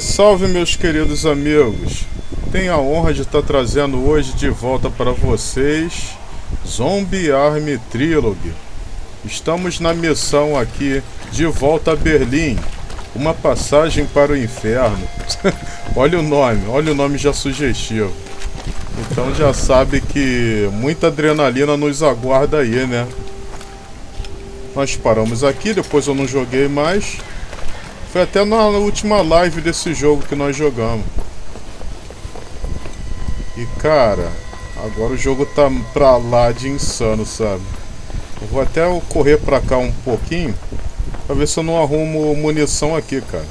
Salve, meus queridos amigos! Tenho a honra de estar trazendo hoje de volta para vocês Zombie Army Trilogy. Estamos na missão aqui de volta a Berlim, uma passagem para o inferno. olha o nome, olha o nome já sugestivo. Então já sabe que muita adrenalina nos aguarda aí, né? Nós paramos aqui, depois eu não joguei mais. Foi até na última live desse jogo que nós jogamos. E cara, agora o jogo tá pra lá de insano, sabe? Eu vou até correr pra cá um pouquinho pra ver se eu não arrumo munição aqui, cara.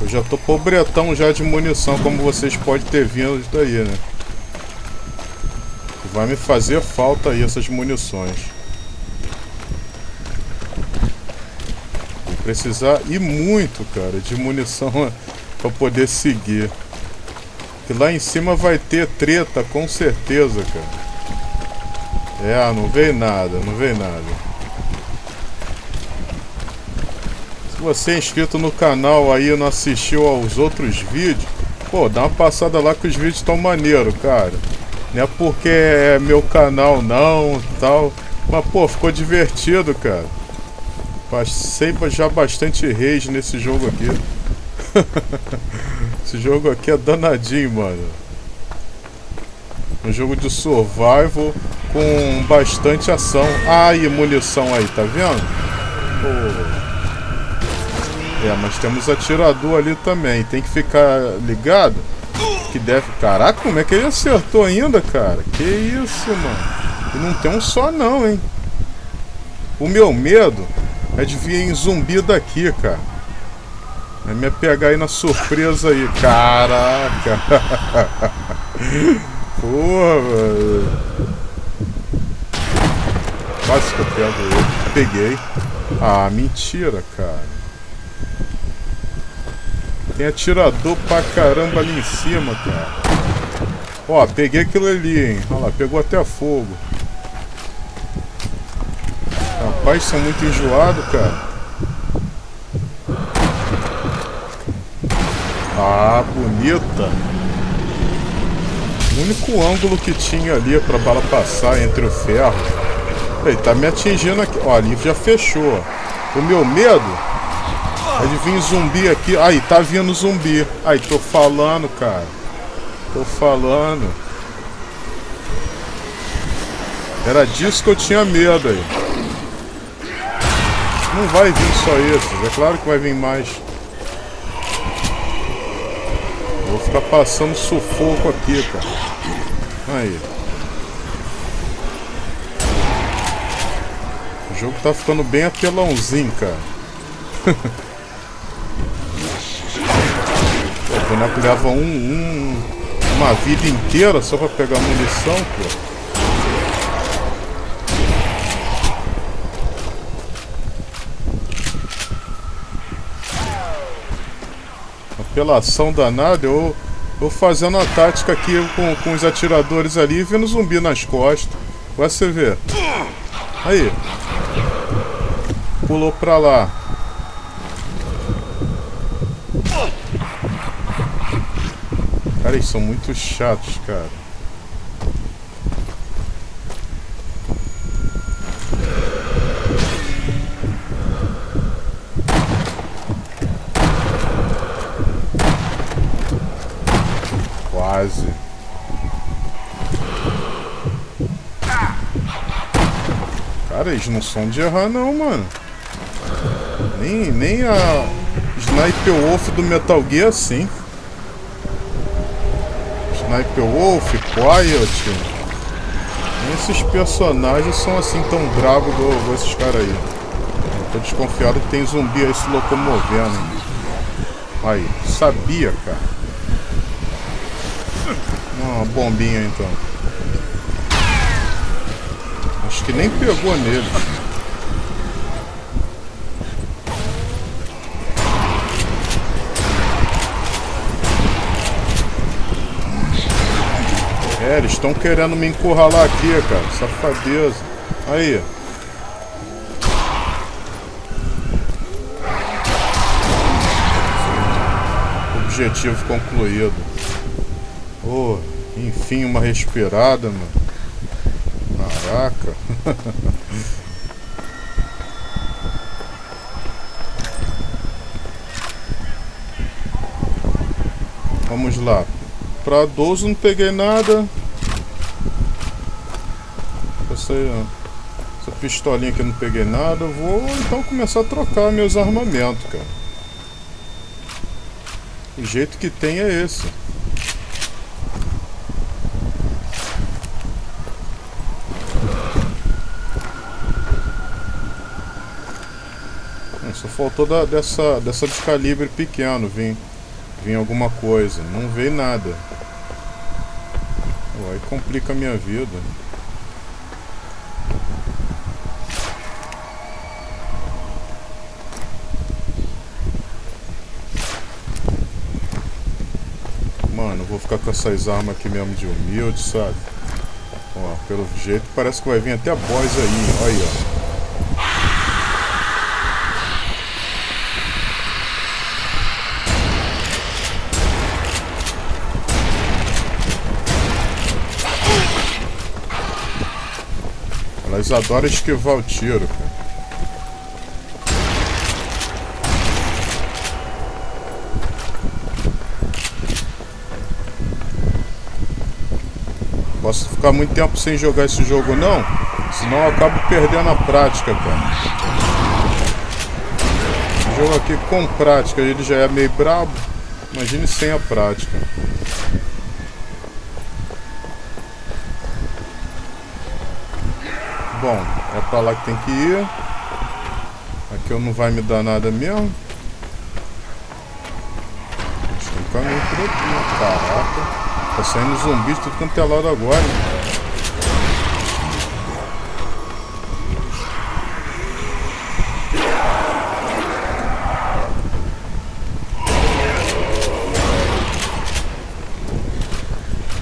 Eu já tô pobretão já de munição, como vocês podem ter vindo daí, né? Vai me fazer falta aí essas munições. Precisar e muito, cara, de munição para poder seguir. Que lá em cima vai ter treta, com certeza, cara. É, não veio nada, não veio nada. Se você é inscrito no canal aí e não assistiu aos outros vídeos, pô, dá uma passada lá que os vídeos estão maneiro, cara. Não é porque é meu canal não, tal. Mas, pô, ficou divertido, cara. Passei já bastante rage nesse jogo aqui. Esse jogo aqui é danadinho, mano. Um jogo de survival com bastante ação. Ah, e munição aí, tá vendo? Pô. É, mas temos atirador ali também. Tem que ficar ligado. Que deve... Caraca, como é que ele acertou ainda, cara? Que isso, mano. E não tem um só não, hein? O meu medo é de vir em zumbi daqui, cara. É me pegar aí na surpresa aí. Caraca! Porra, velho. Quase que eu pego ele. Peguei. Ah, mentira, cara. Tem atirador pra caramba ali em cima, cara. Ó, peguei aquilo ali, hein. Olha lá, pegou até fogo. Rapaz, são muito enjoados, cara. Ah, bonita. O único ângulo que tinha ali pra bala passar entre o ferro. Ele tá me atingindo aqui. Ó, ali já fechou. O meu medo é de vir zumbi aqui. Aí, tá vindo zumbi. Aí, tô falando, cara. Tô falando. Era disso que eu tinha medo aí. Não vai vir só esses, é claro que vai vir mais. Vou ficar passando sufoco aqui, cara. Aí. O jogo tá ficando bem apelãozinho, cara. o boneco leva um, um, uma vida inteira só pra pegar munição, pô. Apelação danada, eu, eu fazendo a tática aqui com, com os atiradores ali vendo zumbi nas costas. Vai você ver. Aí. Pulou pra lá. Cara, eles são muito chatos, cara. Quase. Cara, eles não são de errar não, mano. Nem, nem a Sniper Wolf do Metal Gear assim. Sniper Wolf, Quiet. Esses personagens são assim tão bravos igual esses caras aí. Eu tô desconfiado que tem zumbi aí se locomovendo. Aí, sabia, cara. Uma bombinha então. Que nem pegou nele. É, eles estão querendo me encurralar aqui, cara. Safadeza. Aí. objetivo concluído. Oh, enfim, uma respirada, mano. Caraca. Vamos lá. Pra 12 não peguei nada. Essa, essa pistolinha aqui não peguei nada. vou então começar a trocar meus armamentos, cara. O jeito que tem é esse. Só faltou da, dessa, dessa de calibre pequeno vir vir alguma coisa. Não veio nada. aí complica a minha vida. Mano, vou ficar com essas armas aqui mesmo de humilde, sabe? Ó, pelo jeito parece que vai vir até boss aí, olha aí, ó. Elas adoram esquivar o tiro, cara. Posso ficar muito tempo sem jogar esse jogo não, senão eu acabo perdendo a prática, cara. Jogo aqui com prática, ele já é meio brabo, imagine sem a prática. Bom, é pra lá que tem que ir. Aqui eu não vai me dar nada mesmo. Tem um caminho por aqui, caraca. Tá saindo zumbi de tudo quanto é lado agora.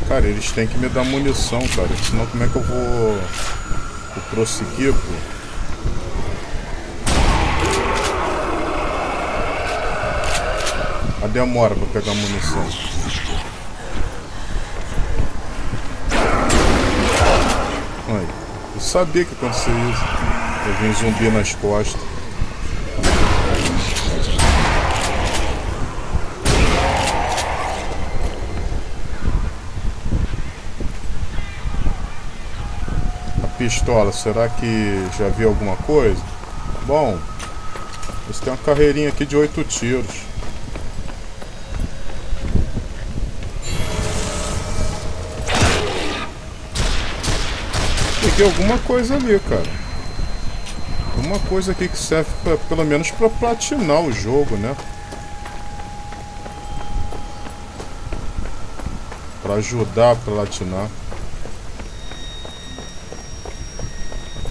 Cara, eles têm que me dar munição, cara. Senão como é que eu vou o prosseguir, pô. A demora pra pegar munição. Ai, eu sabia que acontecia isso. Eu vim zumbi nas costas. Pistola, será que já vi alguma coisa? Bom, você tem uma carreirinha aqui de oito tiros. Peguei alguma coisa ali, cara. Alguma coisa aqui que serve pra, pelo menos para platinar o jogo, né? Para ajudar a platinar.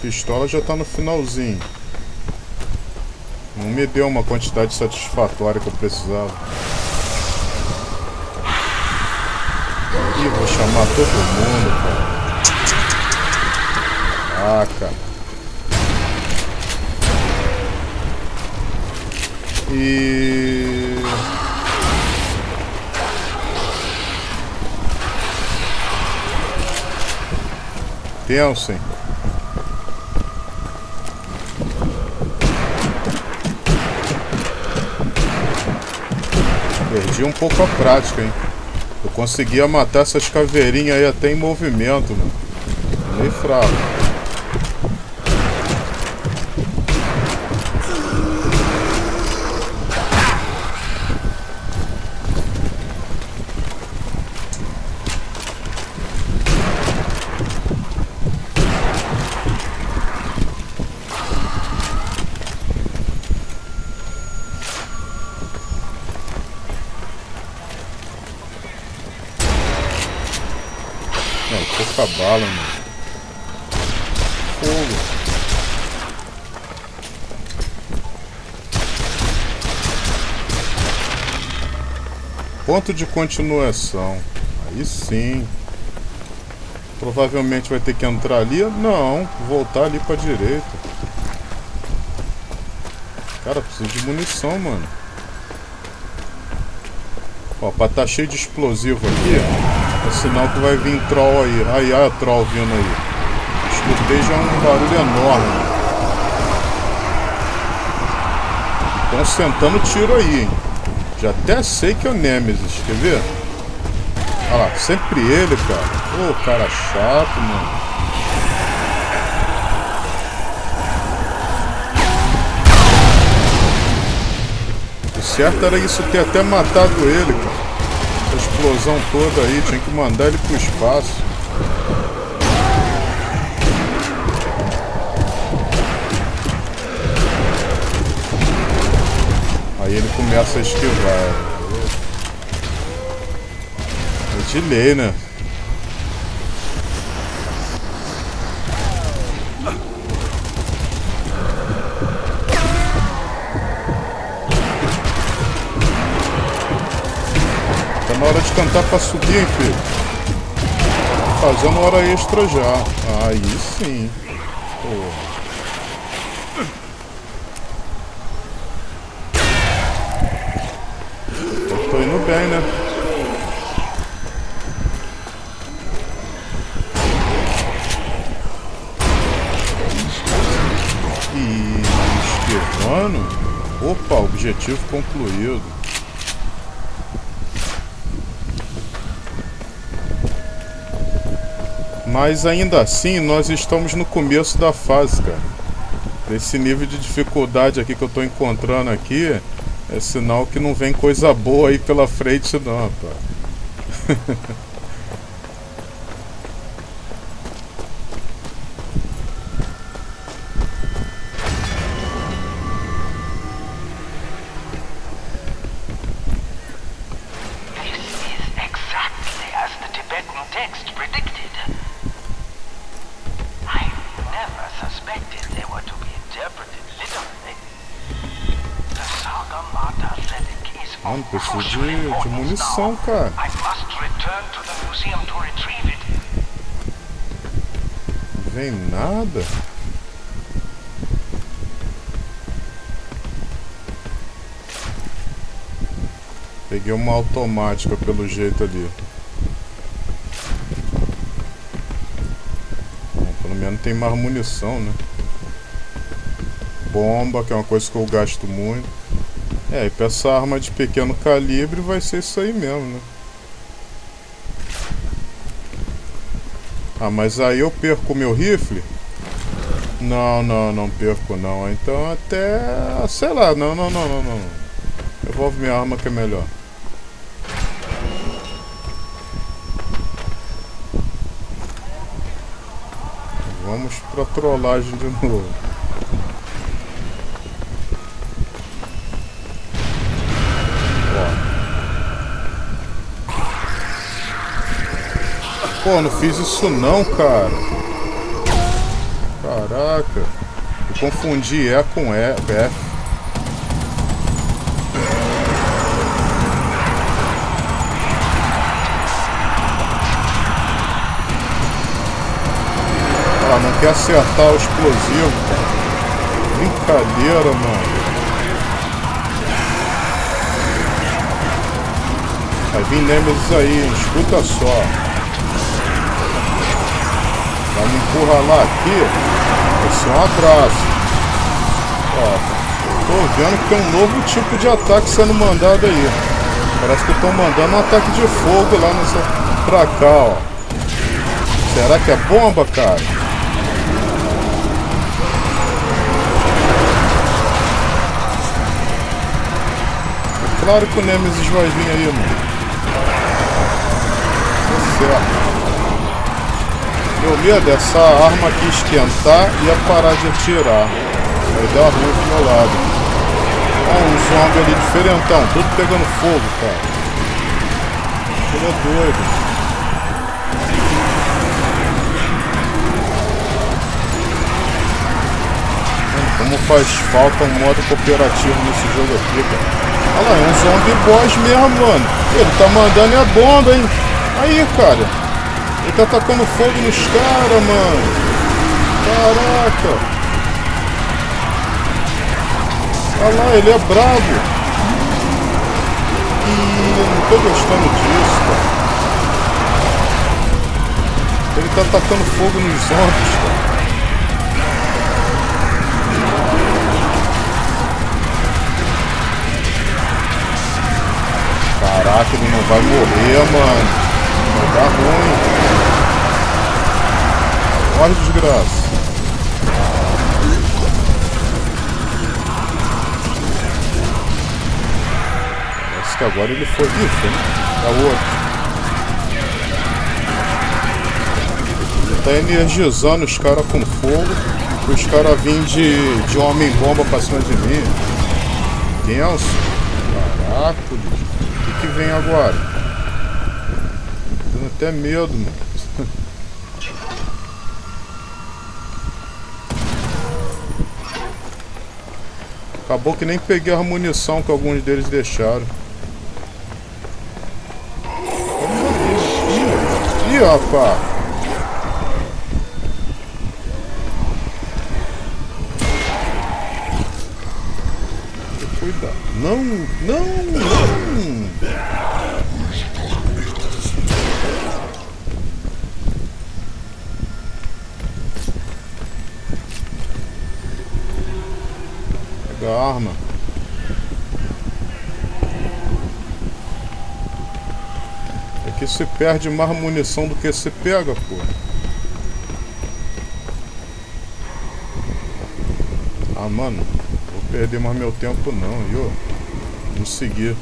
Pistola já tá no finalzinho. Não me deu uma quantidade satisfatória que eu precisava. Ih, vou chamar todo mundo, cara. Ah, cara. E... Tenso, hein? Perdi um pouco a prática, hein? Eu conseguia matar essas caveirinhas aí até em movimento, mano. Meio fraco. pouca bala, mano. Fogo. Ponto de continuação. Aí sim. Provavelmente vai ter que entrar ali. Não, voltar ali pra direita. Cara, preciso de munição, mano. Ó, pra tá cheio de explosivo aqui, é sinal que vai vir troll aí. Aí, olha a troll vindo aí. Escutei já um barulho enorme. Estão sentando tiro aí, hein? Já até sei que é o Nemesis, quer ver? Olha lá, sempre ele, cara. Ô, cara chato, mano. certo era isso ter até matado ele, cara. A explosão toda aí, tinha que mandar ele pro espaço. Começa a esquivar. É de lei, né? na hora de cantar pra subir, hein, filho? Fazendo hora extra já. Aí sim. Pô. E esquivando. Opa, objetivo concluído. Mas ainda assim, nós estamos no começo da fase, cara. Esse nível de dificuldade aqui que eu estou encontrando aqui é sinal que não vem coisa boa aí pela frente não, pá. munição, cara. Não vem nada. Peguei uma automática pelo jeito ali. Bom, pelo menos tem mais munição, né? Bomba, que é uma coisa que eu gasto muito. É, e pra essa arma de pequeno calibre vai ser isso aí mesmo, né? Ah, mas aí eu perco o meu rifle? Não, não, não perco não. Então até... sei lá, não, não, não, não, não. Devolve minha arma que é melhor. Vamos pra trollagem de novo. Pô, não fiz isso não, cara. Caraca. Eu confundi E com E, F. Ah, não quer acertar o explosivo. Brincadeira, mano. Vai vir Nemesis aí, escuta só. Vai me encurralar aqui. Vai ser um atraso. Ó, tô vendo que tem um novo tipo de ataque sendo mandado aí. Parece que estão mandando um ataque de fogo lá nessa. pra cá, ó. Será que é bomba, cara? É claro que o Nemesis vai vir aí, mano. Tá certo. Meu medo é essa arma aqui esquentar e ia parar de atirar. Aí deu ruim pro meu lado. Ó, um zombie ali diferentão, tudo pegando fogo, cara. Ele é doido. Como faz falta um modo cooperativo nesse jogo aqui, cara. Olha lá, é um zombie boss mesmo, mano. Ele tá mandando é bomba, hein. Aí, cara. Ele tá atacando fogo nos caras, mano. Caraca. Olha lá, ele é brabo. E tô gostando disso, cara. Ele tá atacando fogo nos zombies, cara. Caraca, ele não vai morrer, mano. Vai dar ruim. Olha desgraça. Parece que agora ele foi. Ih, foi. É outro. Ele tá energizando os caras com fogo. Os caras vêm de, de homem-bomba pra cima de mim. Tenso. Caraca, bicho que vem agora? Tenho até medo, mano. Acabou que nem peguei a munição que alguns deles deixaram. Ih, rapaz! Arma. É que se perde mais munição do que se pega, pô. Ah, mano perder mais meu tempo não, viu? Vamos seguir.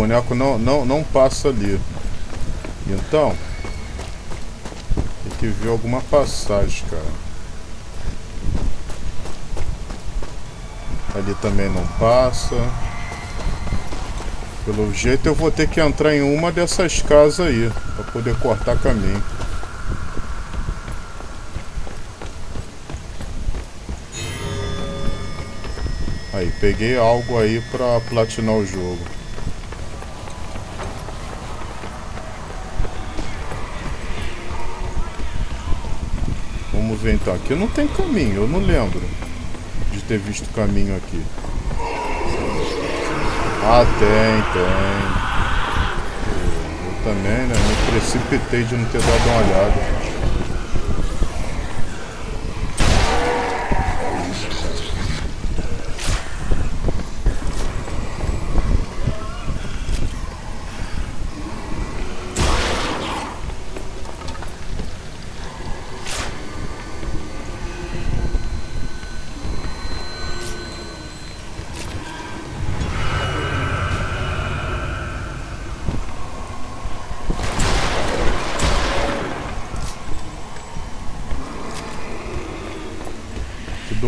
Boneco não, não, não passa ali. Então, tem que ver alguma passagem, cara. Ali também não passa. Pelo jeito eu vou ter que entrar em uma dessas casas aí, para poder cortar caminho. Aí, peguei algo aí para platinar o jogo. Ver então. Aqui não tem caminho, eu não lembro de ter visto caminho aqui. Ah, tem, tem. Eu também, né? Me precipitei de não ter dado uma olhada.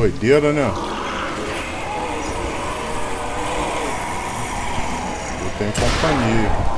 Doideira, né? Eu tenho companhia.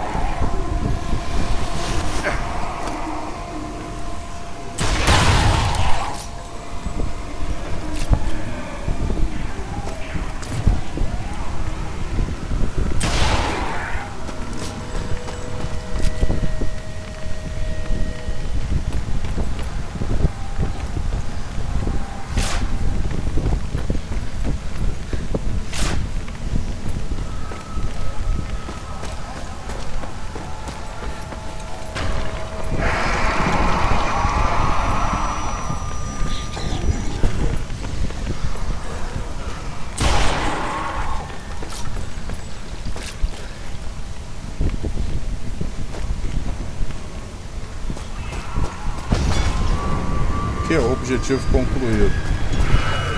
aqui, ó, objetivo concluído.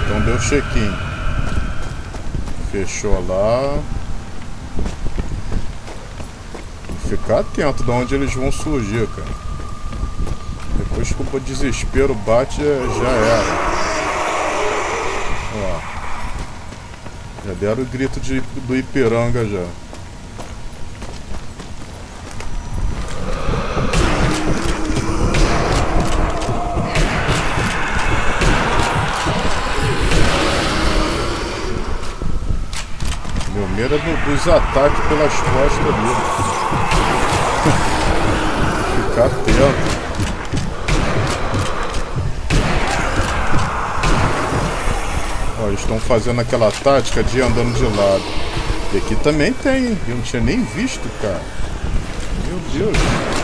Então deu check-in. Fechou lá. Ficar atento de onde eles vão surgir, cara. Depois que o desespero bate, já era. Ó. Já deram o grito de, do Ipiranga já. do, dos ataques pelas costas ali. Ficar atento. Ó, eles estão fazendo aquela tática de andando de lado. E aqui também tem, Eu não tinha nem visto, cara. Meu Deus.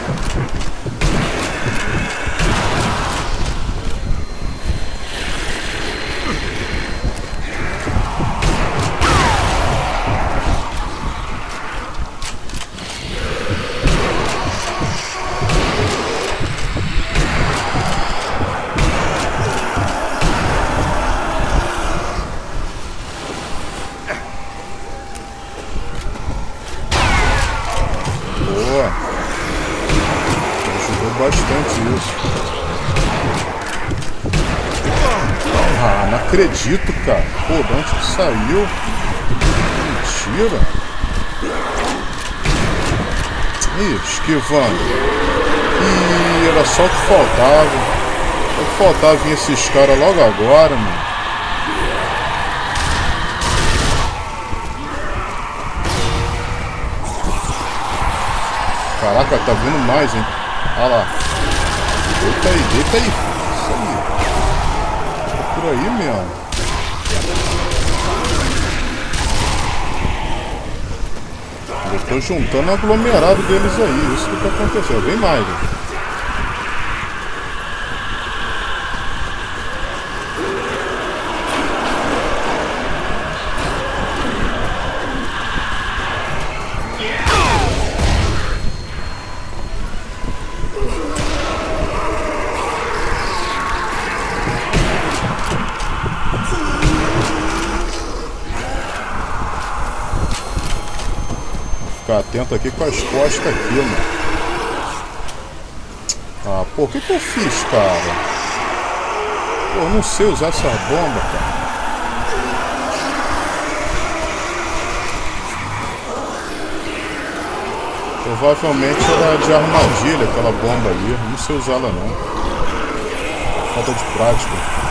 Esquivando. Ih, era só o que faltava. Só que faltava vir esses caras logo agora, mano. Caraca, tá vindo mais, hein? Olha lá. Deita aí, deita aí. Isso aí. Por aí mesmo. Eu tô juntando o aglomerado deles aí. Isso que tá acontecendo. Vem mais, velho. Ficar atento aqui com as costas aqui, mano. Ah, pô, o que que eu fiz, cara? Pô, eu não sei usar essa bomba, cara. Provavelmente era de armadilha aquela bomba ali. Não sei usá-la não. Falta de prática.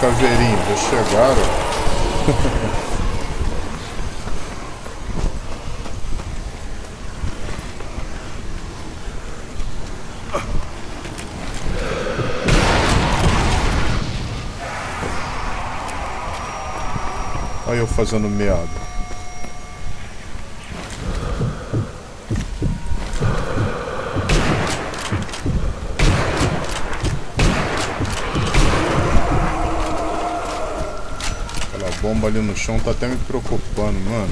Caveirinhos já chegaram. Olha eu fazendo meado. bomba ali no chão tá até me preocupando, mano.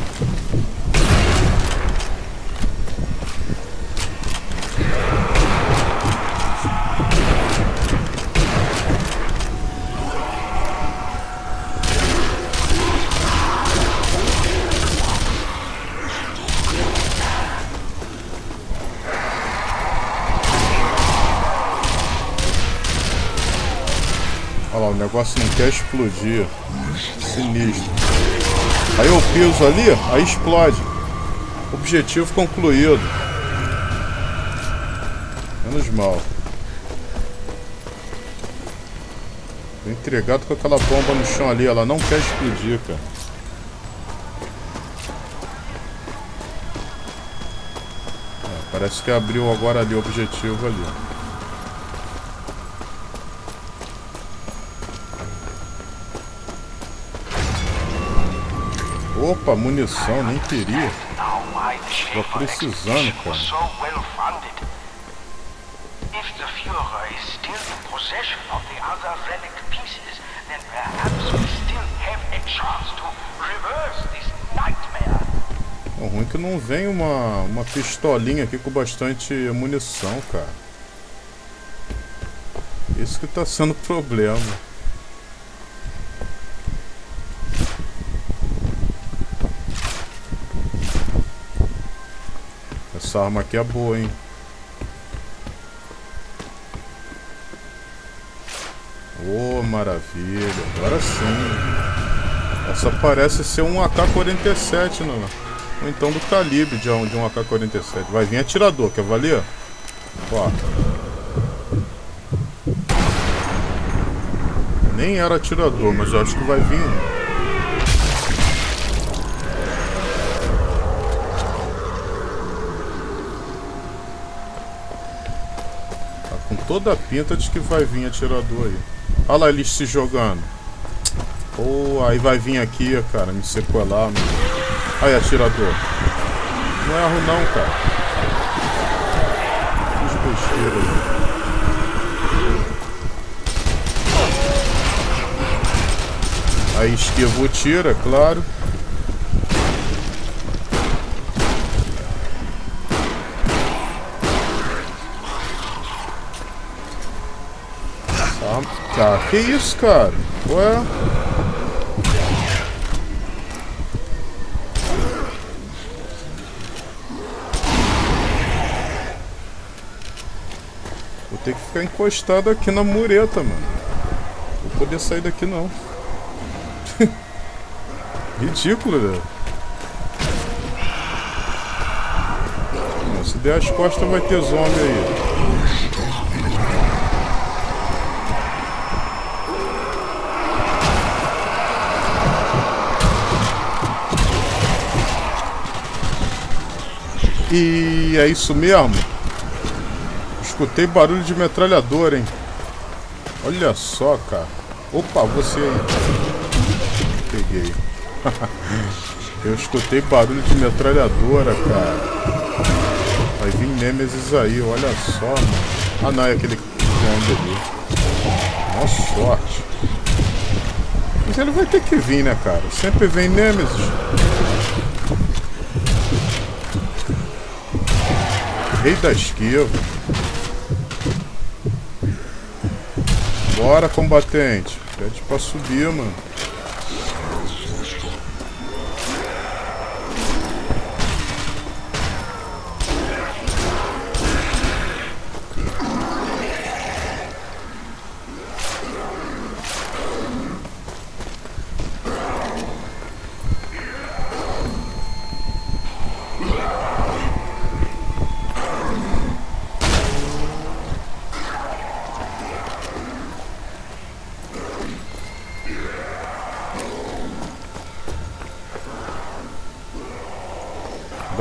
O negócio não quer explodir. Sinistro. Aí eu piso ali, aí explode. Objetivo concluído. Menos mal. Tô entregado com aquela bomba no chão ali. Ela não quer explodir, cara. É, parece que abriu agora ali o objetivo ali. Opa, munição, nem queria. Tô precisando, cara. O ruim é que não vem uma, uma pistolinha aqui com bastante munição, cara. Isso que tá sendo problema. Essa arma aqui é boa, hein? Oh, maravilha. Agora sim. Essa parece ser um AK-47, não. Ou então do calibre de um, de um AK-47. Vai vir atirador, quer valer? Ó. Nem era atirador, mas eu acho que vai vir. Com toda a pinta de que vai vir atirador aí. Olha lá eles se jogando. Pô, aí vai vir aqui, cara, me sequelar. Mano. Aí, atirador. Não erro não, cara. Fiz besteira aí. Aí esquivo tira, claro. Que isso, cara? Ué? Vou ter que ficar encostado aqui na mureta, mano. Vou poder sair daqui não. Ridículo, velho. Se der as costas vai ter zombie aí. E é isso mesmo. Escutei barulho de metralhadora, hein? Olha só, cara. Opa, você aí peguei. Eu escutei barulho de metralhadora, cara. Vai vir Nemesis aí, olha só, mano. Ah não, é aquele zombie ali. Nossa sorte. Mas ele vai ter que vir, né, cara? Sempre vem Nemesis. Rei da esquiva. Bora, combatente. Pede pra subir, mano.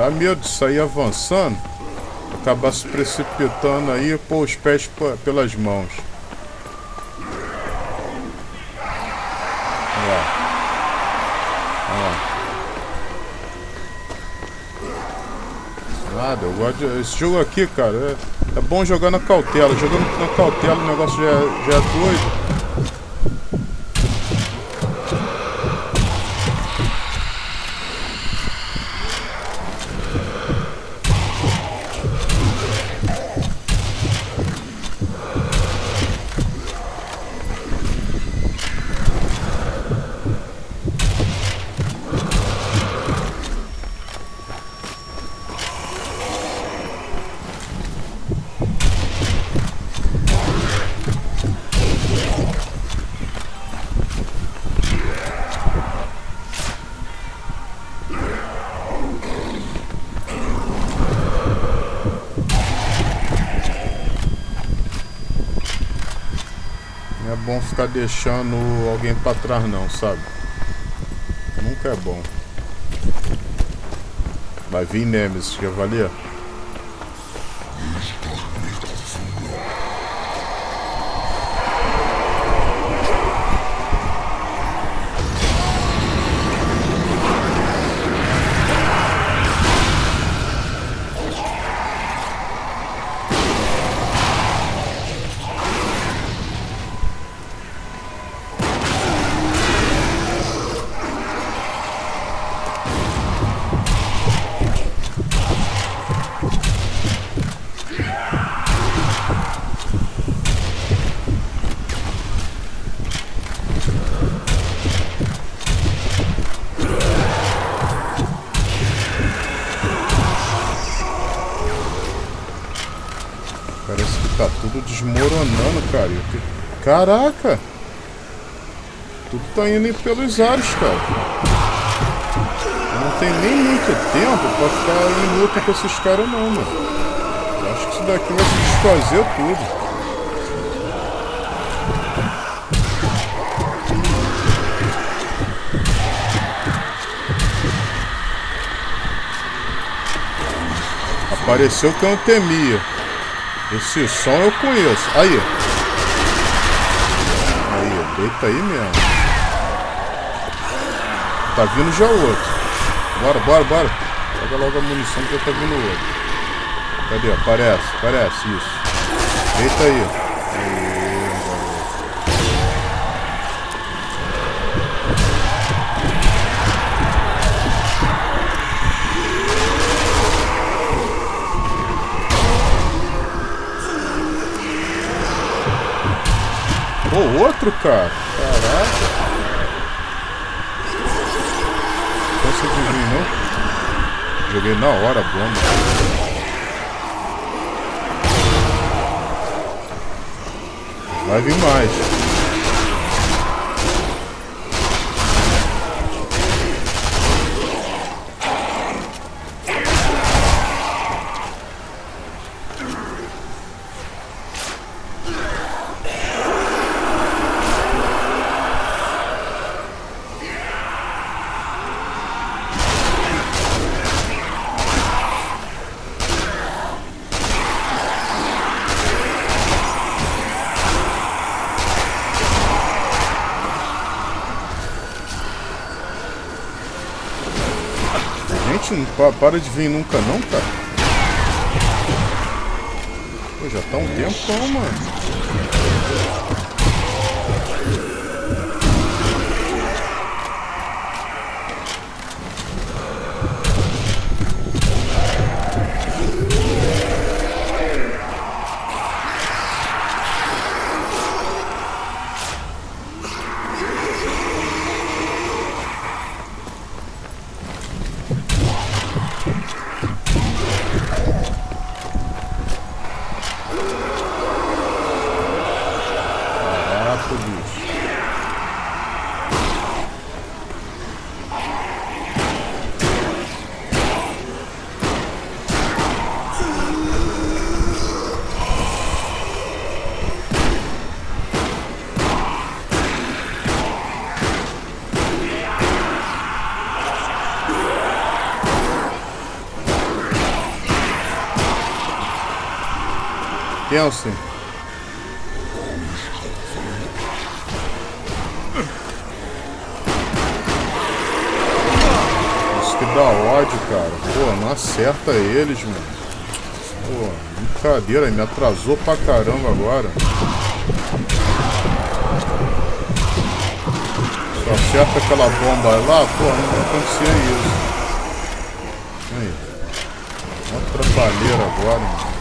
Dá medo de sair avançando, acabar se precipitando aí pôr os pés pelas mãos. Eu gosto de... Esse jogo aqui, cara, é, é bom jogar na cautela. Jogando na cautela o negócio já é, já é doido. bom ficar deixando alguém pra trás não, sabe? Nunca é bom. Vai vir Nemesis, quer valer? Caraca! Tudo tá indo pelos ares, cara. Não tem nem muito tempo pra ficar em luta com esses caras não, mano. Eu acho que isso daqui vai se desfazer tudo. Apareceu que eu temia. Esse som eu conheço. Aí. Deita aí mesmo. Tá vindo já outro. Bora, bora, bora. Pega logo a munição que já tá vindo outro. Cadê? Aparece, aparece, isso. Deita. Aí. O outro, cara. Caraca. Consegui vir, não? Joguei na hora a bomba. Vai vir mais. Não para de vir nunca não, cara. Pô, já tá um tempão, mano. Isso que dá ódio, cara. Pô, não acerta eles, mano. Pô, brincadeira, me atrasou pra caramba agora. Só acerta aquela bomba lá, pô, não acontecia isso. Aí. Uma trabalheira agora, mano.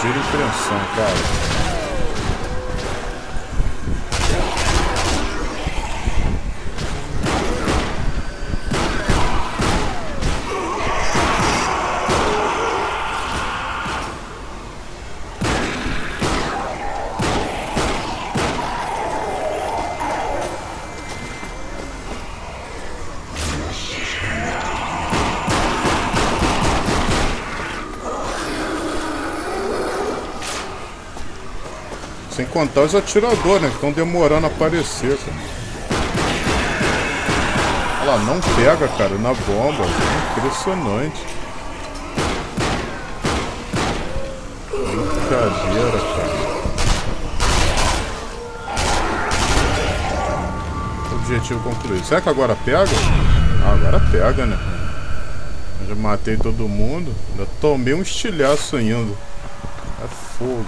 Ligeira impressão, cara. Contar os atiradores, né? Que estão demorando a aparecer, cara. Olha lá, não pega, cara, na bomba. Impressionante. Brincadeira, cara. Objetivo concluído. Será que agora pega? Ah, agora pega, né? Já matei todo mundo. Ainda tomei um estilhaço ainda. É fogo.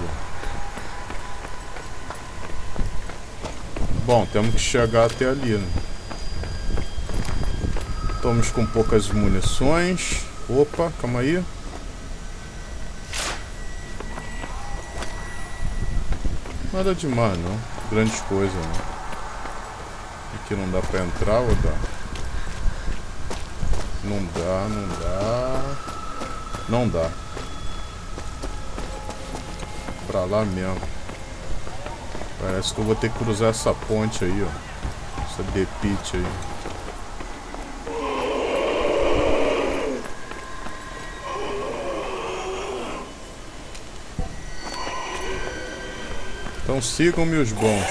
Bom, temos que chegar até ali, né? Estamos com poucas munições. Opa, calma aí. Nada demais, não. Grandes coisas, não. Aqui não dá pra entrar ou dá? Não dá, não dá. Não dá. Pra lá mesmo. Parece que eu vou ter que cruzar essa ponte aí, ó. Essa depite aí. Então sigam-me os bons.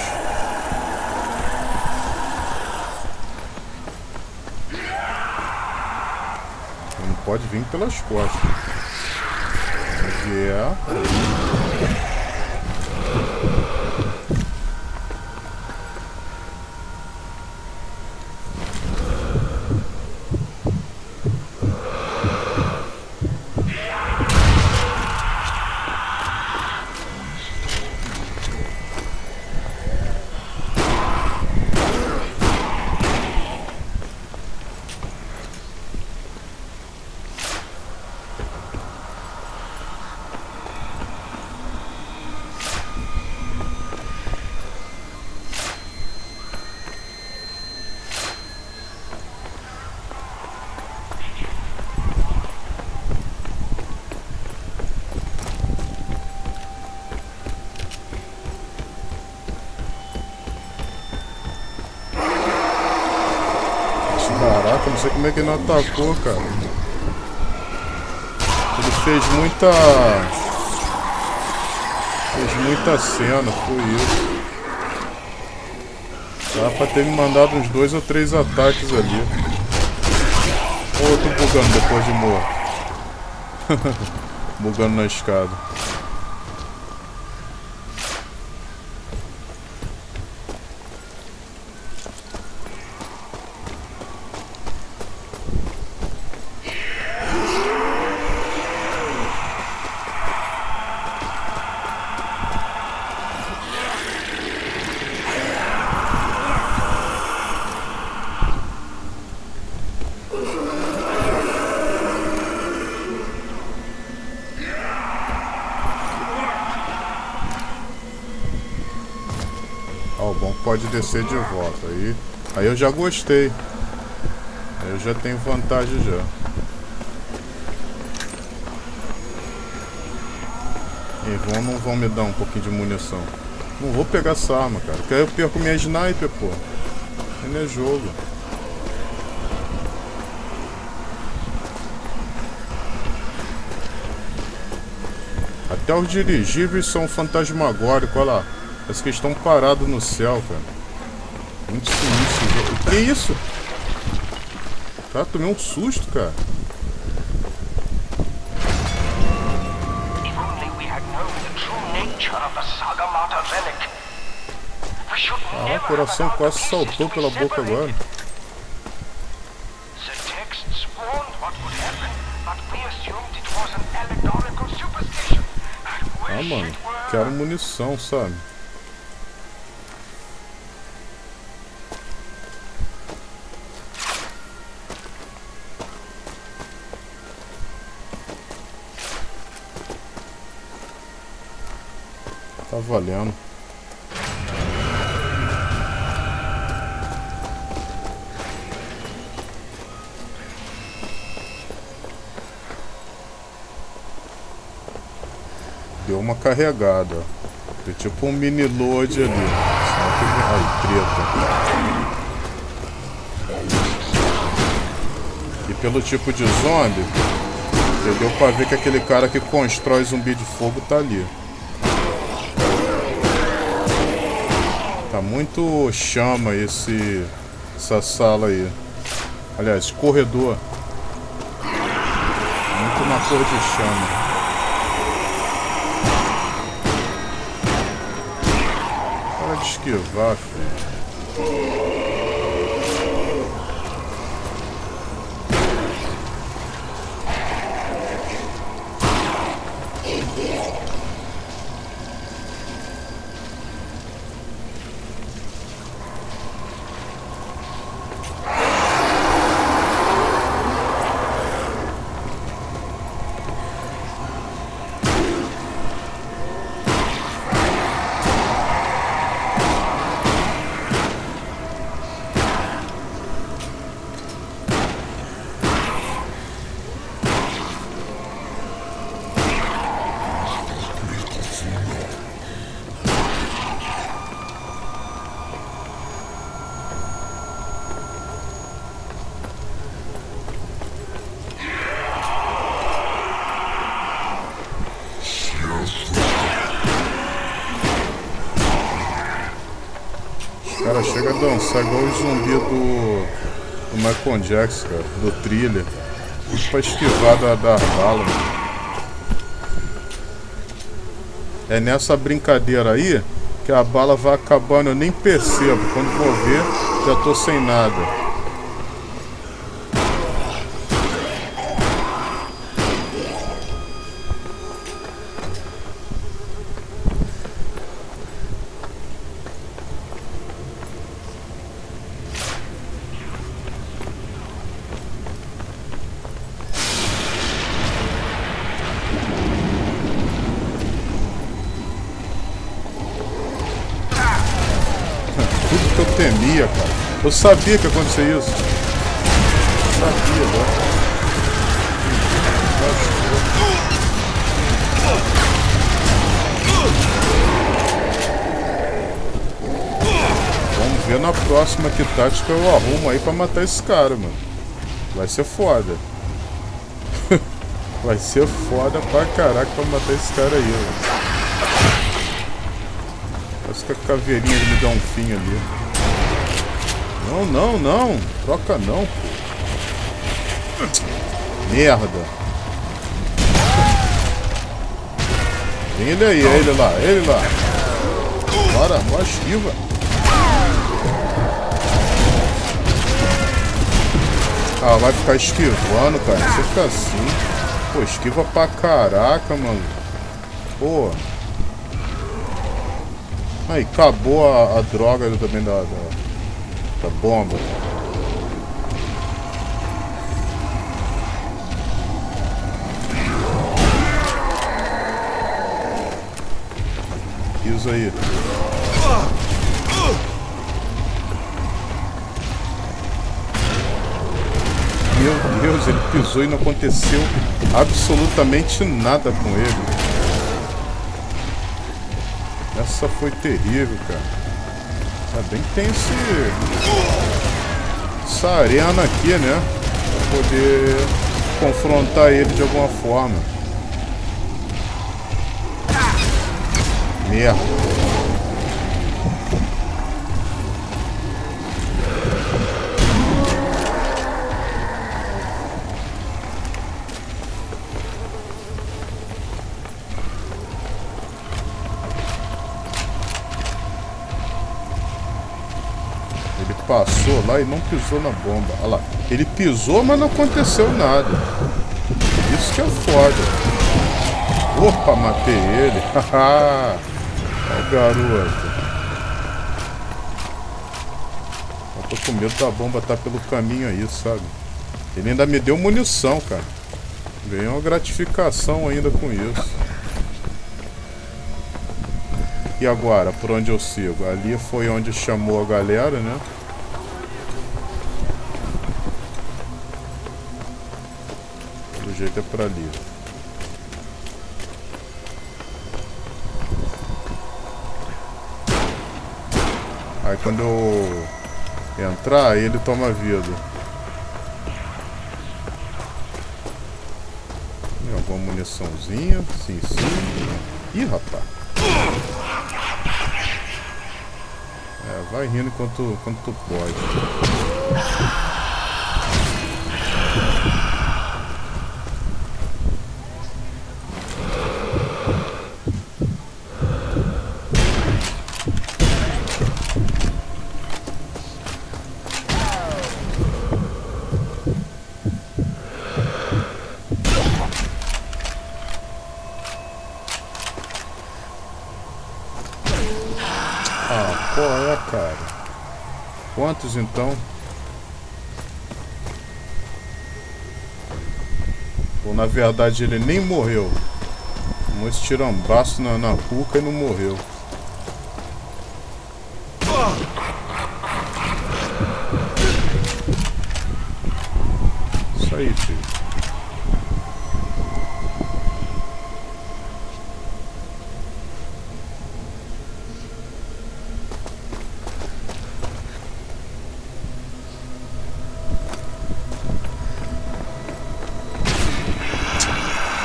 Não pode vir pelas costas. Vier. Caraca, não sei como é que ele não atacou, cara. Ele fez muita... Fez muita cena, foi isso. Dá pra ter me mandado uns dois ou três ataques ali. Ou eu tô bugando depois de morto. bugando na escada. Ó, o de volta. Aí, aí eu já gostei. Aí eu já tenho vantagem já. E vão não vão me dar um pouquinho de munição. Não vou pegar essa arma, cara. Porque aí eu perco minha sniper, pô. Não é jogo. Até os dirigíveis são fantasmagóricos, olha lá. Parece que estão parados no céu, cara. Que isso? Cara, tomei um susto, cara. Ah, o coração quase saltou pela boca agora. Ah, mano, quero munição, sabe? Valendo. Deu uma carregada. Tem tipo um mini load ali. Ai, treta. E pelo tipo de zombie, deu pra ver que aquele cara que constrói zumbi de fogo tá ali. Muito chama esse essa sala aí. Aliás, corredor. Muito uma cor de chama. Para de esquivar, Chega a dançar igual o zumbi do, do Michael Jackson, cara, do thriller. Tudo pra esquivar da, da bala, É nessa brincadeira aí que a bala vai acabando, eu nem percebo. Quando vou ver, já tô sem nada. Sabia que ia acontecer isso. Sabia, né? Vamos ver na próxima que tática eu arrumo aí pra matar esse cara, mano. Vai ser foda. Vai ser foda pra caraca pra matar esse cara aí, mano. Parece que a caveirinha me dá um fim ali. Não, não, não. Troca não. Merda. Tem ele aí, é ele lá, é ele lá. Bora, bora, esquiva. Ah, vai ficar esquivando, cara. Você fica assim. Pô, esquiva pra caraca, mano. Pô. Aí, acabou a, a droga também da, da da bomba. Pisa aí. Meu Deus, ele pisou e não aconteceu absolutamente nada com ele. Essa foi terrível, cara. Ainda bem que tem esse... Essa arena aqui, né? Pra poder confrontar ele de alguma forma. Merda. Passou lá e não pisou na bomba. Olha lá. Ele pisou, mas não aconteceu nada. Isso que é foda. Opa, matei ele. Haha. Ó, garoto. Eu tô com medo da bomba estar tá pelo caminho aí, sabe? Ele ainda me deu munição, cara. Ganhei uma gratificação ainda com isso. E agora, por onde eu sigo? Ali foi onde chamou a galera, né? Jeito é pra ali. Aí quando eu entrar, ele toma vida. Tem alguma muniçãozinha? Sim, sim. Ih, rapaz. É, vai rindo enquanto, enquanto tu pode. Qual é, cara? Quantos então? Ou na verdade ele nem morreu. Um estirambaço na, na cuca e não morreu. Isso aí, filho.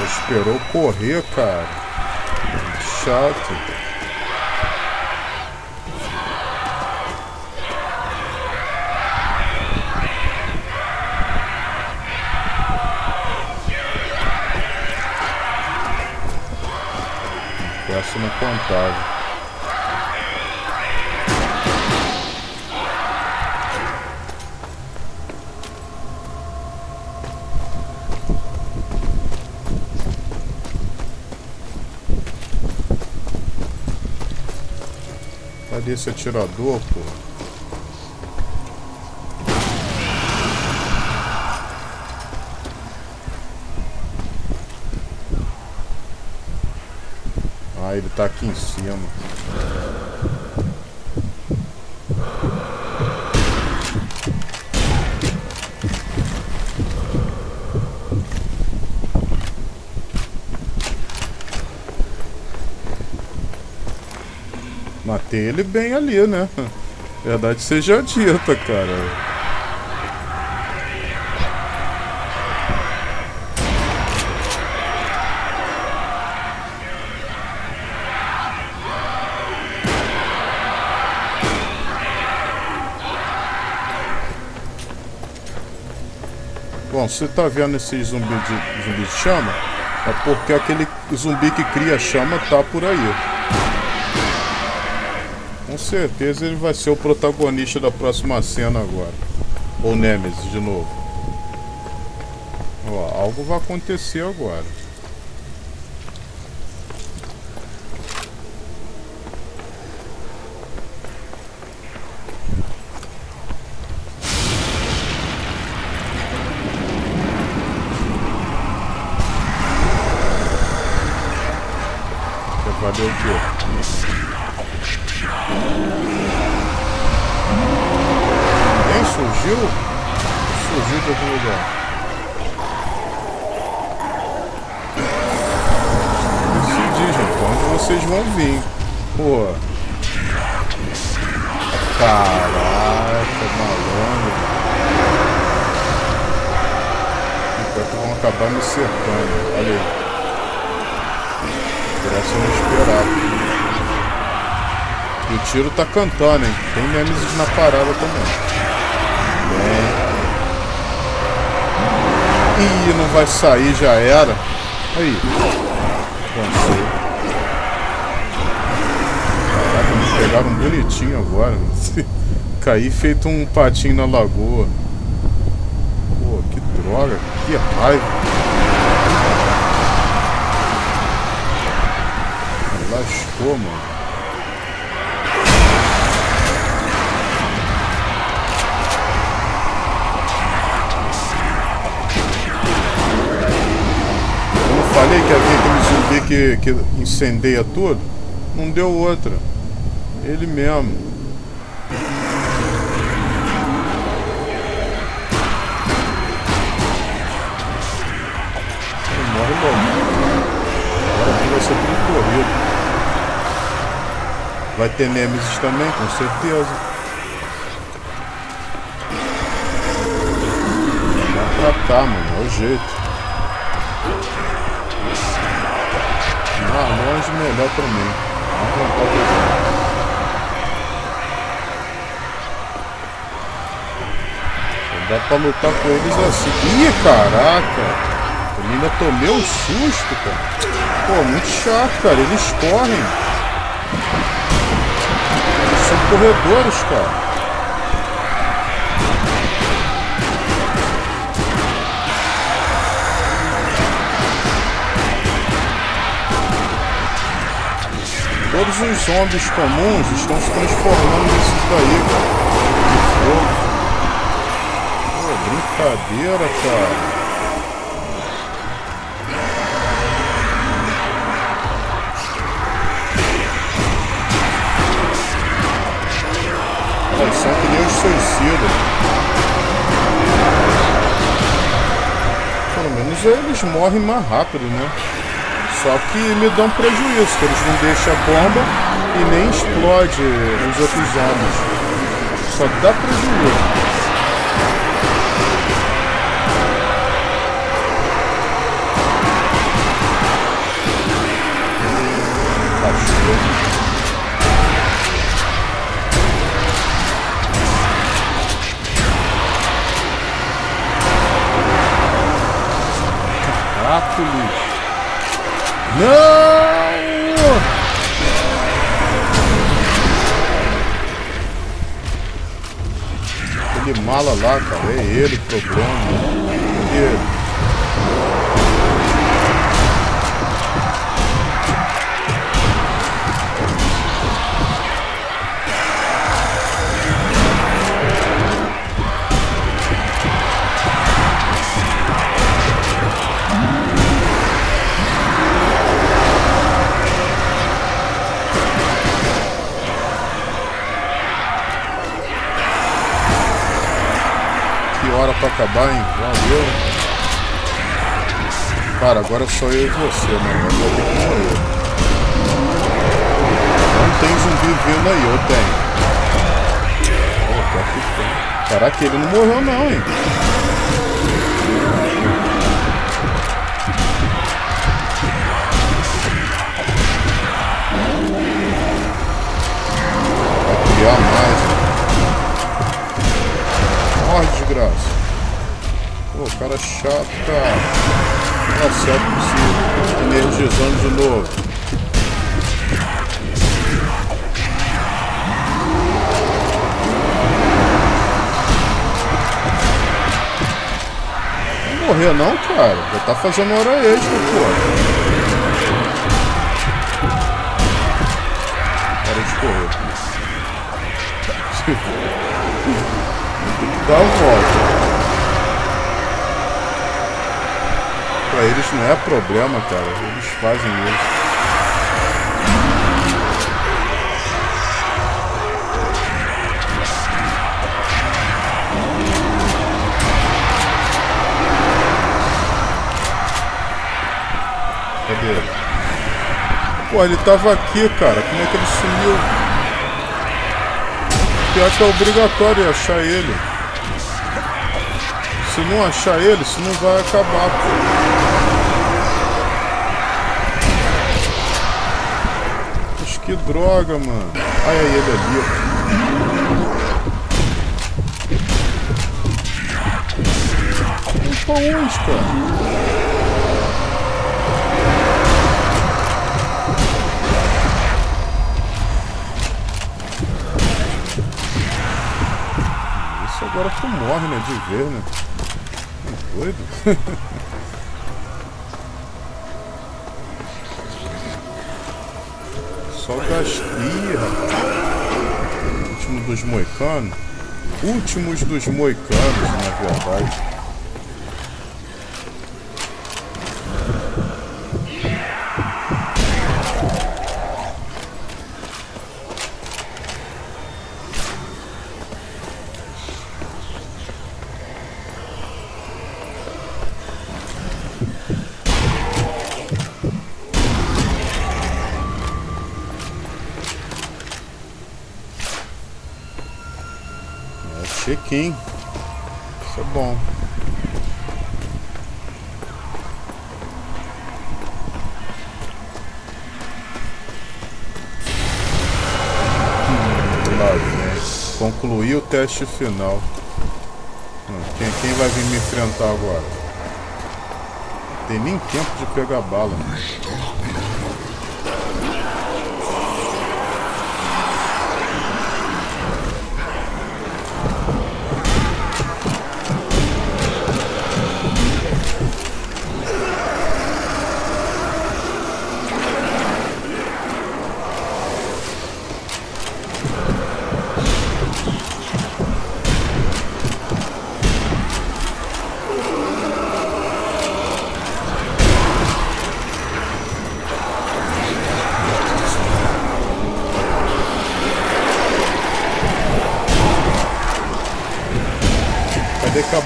esperou correr, cara. Chato. Essa não contava. Esse atirador, pô? Ah, ele tá aqui em cima. Matei ele bem ali, né? Verdade seja dita, cara. Bom, você tá vendo esse zumbi de, zumbi de chama? É porque aquele zumbi que cria chama tá por aí. Certeza ele vai ser o protagonista da próxima cena agora. Ou Nemesis de novo. Ó, algo vai acontecer agora. Valeu o O tiro tá cantando, hein? Tem Nemesis na parada também. Bem. Ih, não vai sair, já era. Aí. Cansei. Caraca, me pegaram bonitinho agora. Caí feito um patinho na lagoa. Pô, que droga. Que raiva. Lascou, mano. Falei que havia aquele zumbi que, que incendeia tudo? Não deu outra. Ele mesmo. Ele morre logo. Agora aqui vai ser tudo corrido. Vai ter Nemesis também, com certeza. Vai cá, mano. É o jeito. Ah, longe melhor mim. Vamos Dá pra lutar com eles assim. Ih, caraca! Eu ainda tomei um susto, cara. Pô, muito chato, cara. Eles correm. Eles são corredores, cara. Todos os zombies comuns estão se transformando nesses daí, cara. Que fogo. Pô, brincadeira, cara. Eles são que nem os suicidas. Pelo menos eles morrem mais rápido, né? Só que me dão prejuízo, que eles não deixam a bomba e nem explode os outros homens. Só dá prejuízo. Não! Aquele mala lá, cara, é ele o problema. É ele. Cara, agora só eu e você, mano. Eu vou ter morrer. Não tem zumbi vindo aí, eu tenho. Tá aqui Caraca, ele não morreu não, hein? Vai criar mais? Morre, desgraça. Pô, cara é chato, cara. Tá certo possível. Energizando de novo. Não morrer não, cara. Já tá fazendo hora extra, pô. Correr. Dá uma volta. Eles não é problema, cara. Eles fazem isso. Cadê? Pô, ele tava aqui, cara. Como é que ele sumiu? Pior que é obrigatório achar ele. Se não achar ele, isso não vai acabar, pô. Mas que droga, mano. Ai, ai, ele ali. Vamos pra onde, cara? agora tu morre, né? De ver, né? doido? Só gastei, rapaz. Último dos moicanos. Últimos dos moicanos, na verdade. Teste final. Quem, quem vai vir me enfrentar agora? Tem nem tempo de pegar bala. Né?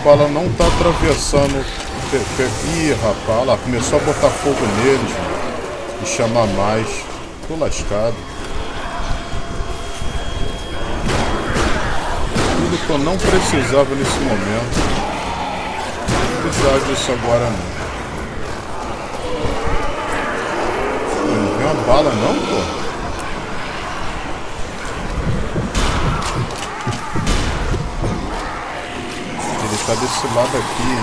Bala não tá atravessando. Ih, rapaz, lá, começou a botar fogo neles. E chamar mais. Tô lascado. Tudo que eu não precisava nesse momento. Não precisava disso agora não. Não vem uma bala não, pô. tá desse lado aqui.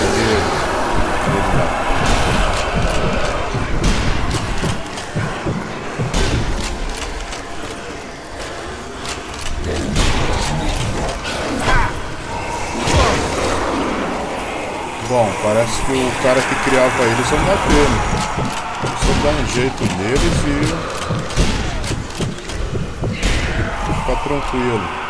Cadê? Ele lá? Bom, parece que o cara que criava eles é um matreiro. Só dá um jeito neles e... Fica tranquilo.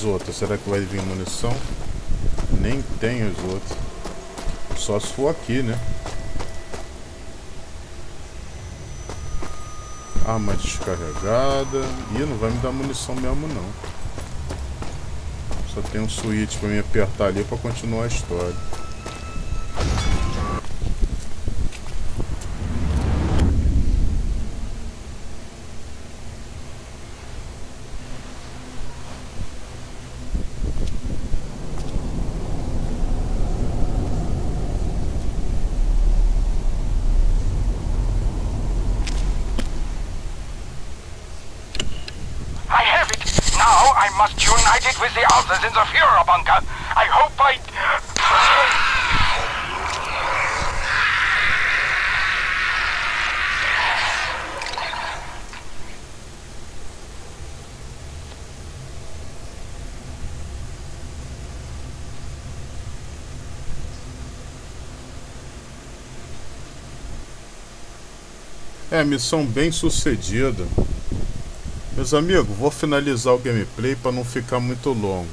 Nas outras? Será que vai vir munição? Nem tem as outras. Só se for aqui, né? Arma descarregada. Ih, não vai me dar munição mesmo não. Só tem um switch pra me apertar ali pra continuar a história. É, missão bem sucedida. Meus amigos, vou finalizar o gameplay para não ficar muito longo.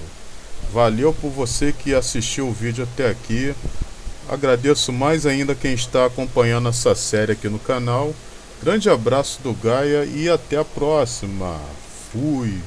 Valeu por você que assistiu o vídeo até aqui. Agradeço mais ainda quem está acompanhando essa série aqui no canal. Grande abraço do Gaia e até a próxima. Fui!